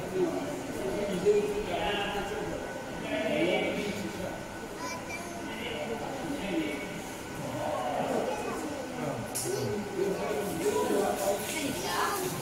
看你啊。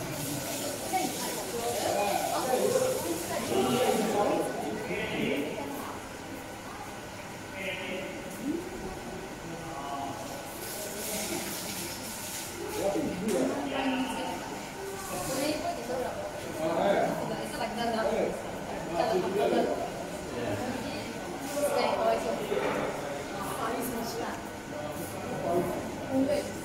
Thank.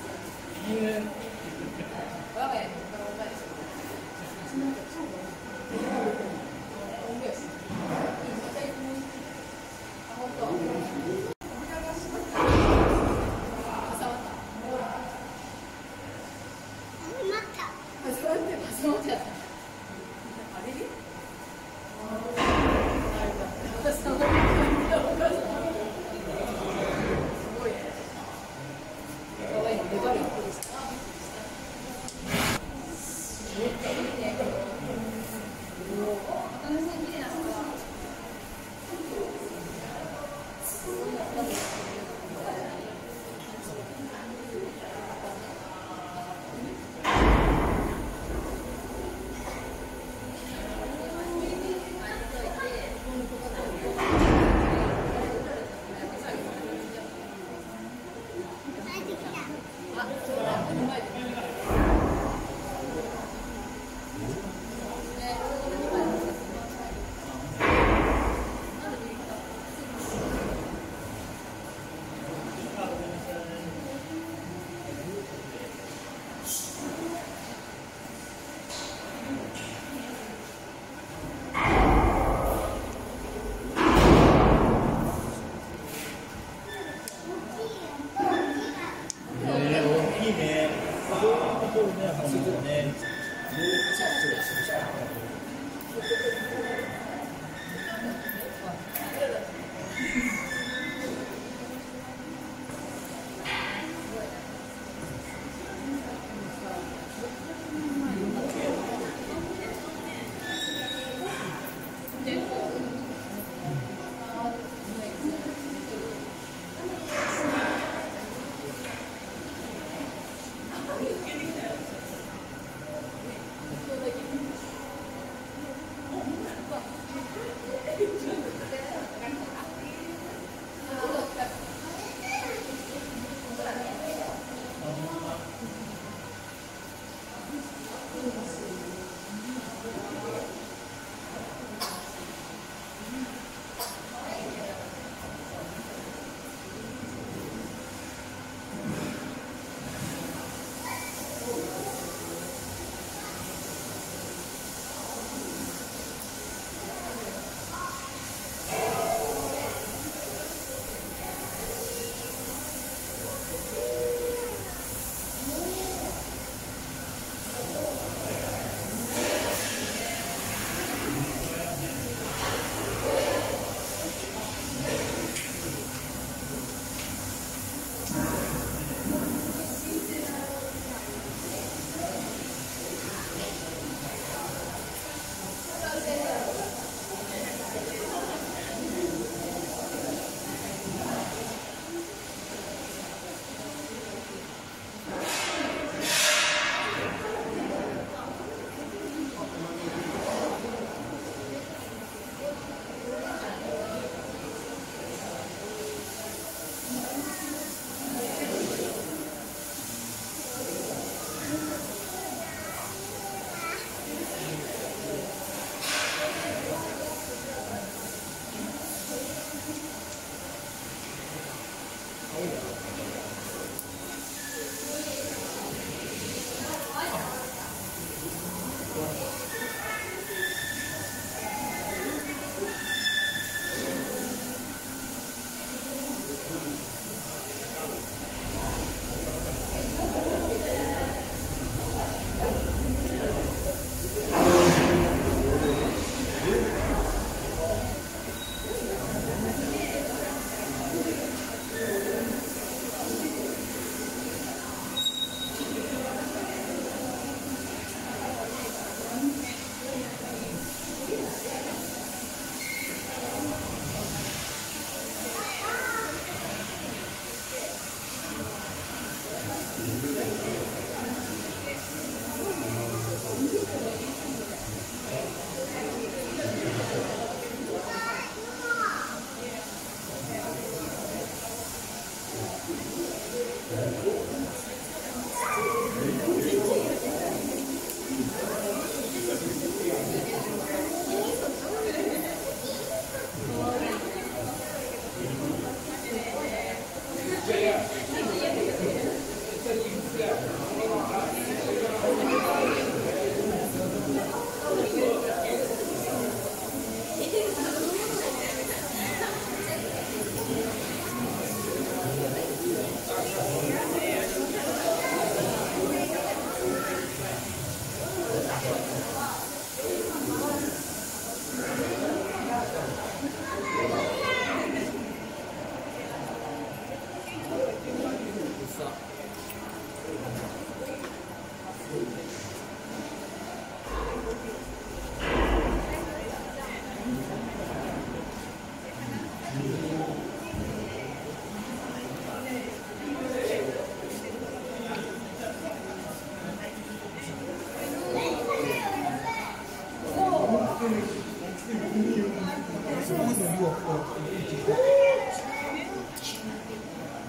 Oh, yeah.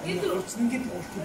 Энэ үр цэнгэд ууртай.